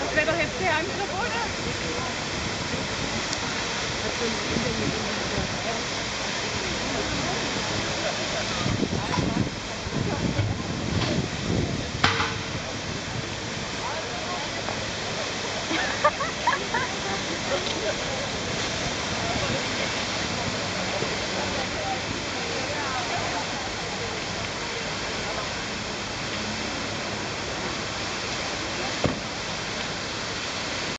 Das wäre doch jetzt der Angriff, oder?